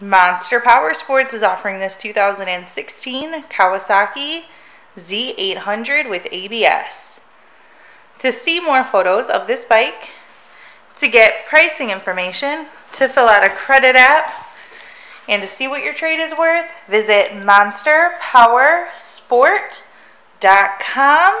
Monster Power Sports is offering this 2016 Kawasaki Z800 with ABS. To see more photos of this bike, to get pricing information, to fill out a credit app, and to see what your trade is worth, visit monsterpowersport.com.